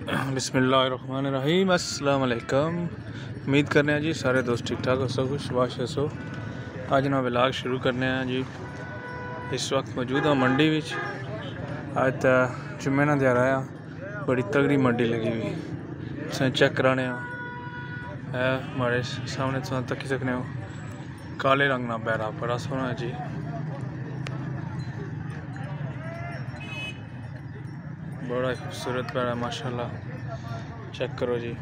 बिसमीम वालेकुम उम्मीद करने हैं जी सारे दोस्त ठीक ठाक हो, सब कुछ वाश हो आज ना ब्लाग शुरू करने हैं जी। इस वक्त मौजूद हाँ मंडी विच। अज तो जुम्मे ना दिहाड़ा आ बड़ी तगड़ी मंडी लगी हुई। चेक कराने हमारे सामने तकी सकने काले रंग ना बैरा बड़ा सोहना जी। बड़ा खूबसूरत पैरा माशाल्लाह चेक करो जी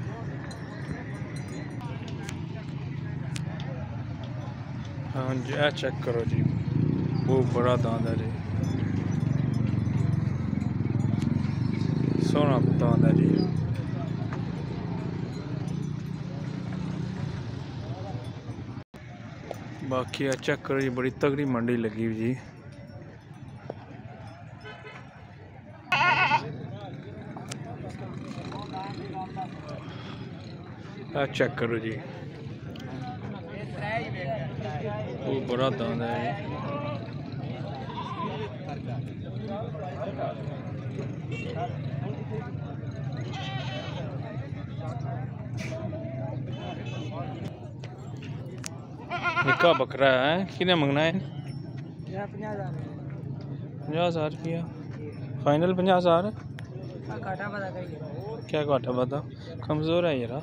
हाँ जी ए चेक करो जी वो बड़ा दांद है जी सोना दांद है जी बाकी चेक करो जी बड़ी तगड़ी मंडी लगी हुई जी चेक करो जी। वो बड़ा दांद है। निका बकरा है किने मंगना है? पंजा हज़ार रुपया। फाइनल पंजा हज़ार? क्या घाटा पता? कमज़ोर है यार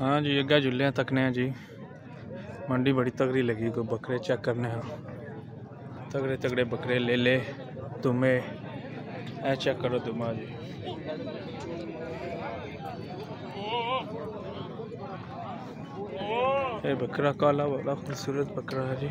हाँ जी, अग्गा जुल्ले तकने हैं जी। मंडी बड़ी तगड़ी लगी, कोई बकरे चेक करने हैं तगड़े तगड़े बकरे ले ले तुम्हें ऐ चेक करो तुम जी। ये बकरा काला, बड़ा खूबसूरत बकरा है जी।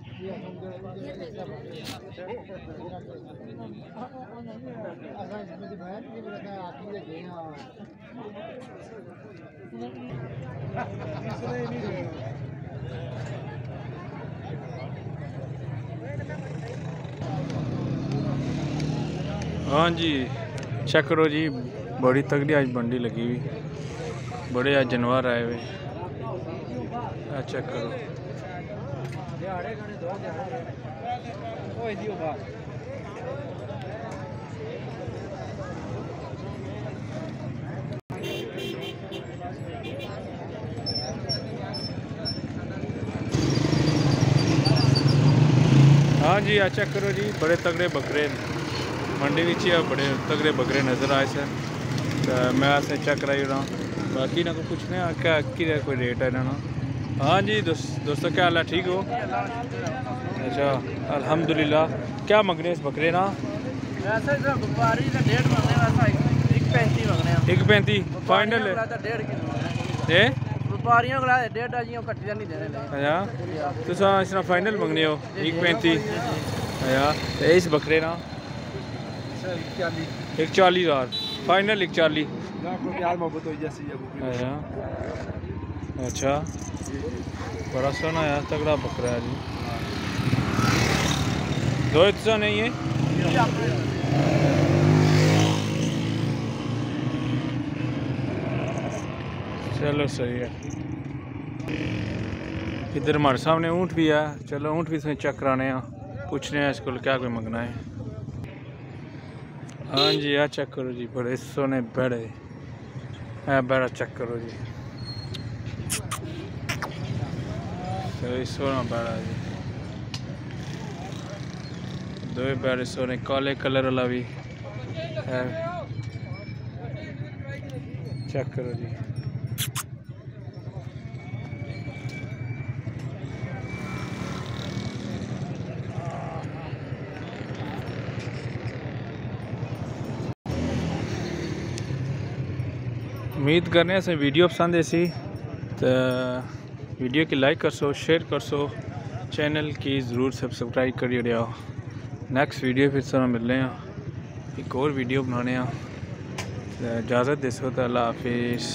हाँ जी चेक करो जी, बड़ी तगड़ी आज मंडी लगी हुई। बड़े आज जानवर आए हुए। चेक करो। हाँ जी आ चेक करो जी बड़े तगड़े बकरे मंडी ਵਿੱਚ ਹੀ बड़े तगड़े बकरे नज़र आए सर तो मैं ऐसे चेक कराई रहा बाकी ना को पूछने क्या की कोई रेट है ना हाँ जी दोस्त दोस्तों क्या हाल है? ठीक हो? अच्छा अल्हम्दुलिल्लाह। क्या मंगने इस बकरे ना? एक पैंती फाइनल है। फाइनल अच्छा, तो मंगने हो। एक पैंती। अच्छा तो इस बकरे ना? एक चाली हज़ार। फाइनल एक चाली अच्छा। बड़ा सोना है तगड़ा बकरा है जी। दो हिस्सा नहीं है चलो सही है। इधर हमारे सामने ऊँट भी है। चलो ऊँट भी इसमें चेक कराने हैं पूछने हैं इसको क्या कोई मंगना है। हाँ जी, आ चेक करो जी, बड़े सोने बड़े। है बड़ा चेक करो जी। ईश्वर बाड़ा सोने काले कलर वाला भी है चेक उम्मीद करने से वीडियो पसंद ऐसी तो वीडियो की लाइक कर सो शेयर कर सो चैनल की ज़रूर सब्सक्राइब करी रहा नेक्स्ट वीडियो फिर से मिलने एक और वीडियो बनाने तो इजाज़त दे सो तो अल्लाह हाफिज़।